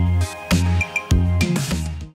you